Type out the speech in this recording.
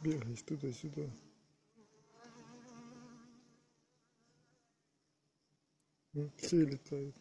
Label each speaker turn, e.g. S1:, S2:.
S1: бегаешь туда-сюда. Ну, Все летают